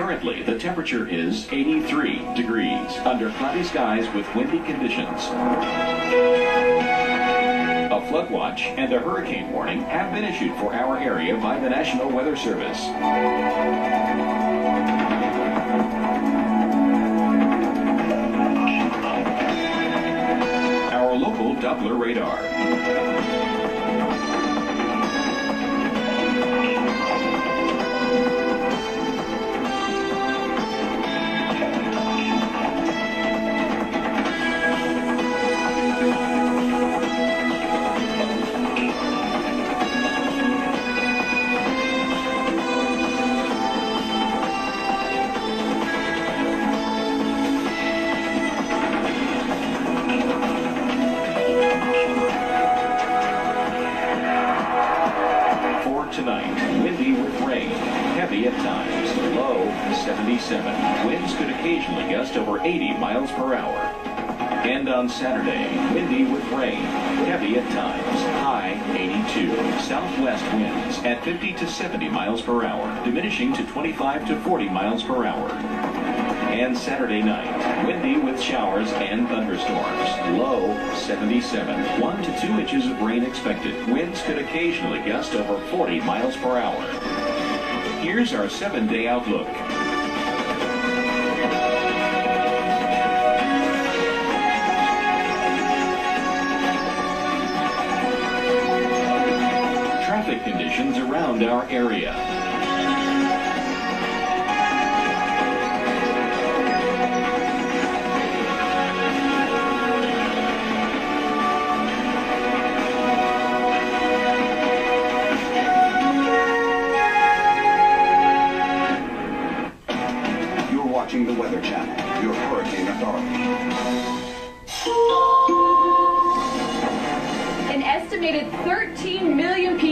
Currently, the temperature is 83 degrees under cloudy skies with windy conditions. A flood watch and a hurricane warning have been issued for our area by the National Weather Service. Our local Doppler radar. Tonight, windy with rain, heavy at times, low 77. Winds could occasionally gust over 80 miles per hour. And on Saturday, windy with rain, heavy at times, high 82. Southwest winds at 50 to 70 miles per hour, diminishing to 25 to 40 miles per hour. And Saturday night, windy with showers and thunderstorms. Low 77. 1 to 2 inches of rain expected. Winds could occasionally gust over 40 miles per hour. Here's our seven day outlook. Traffic conditions around our area. The Weather Channel, your hurricane authority. An estimated 13 million people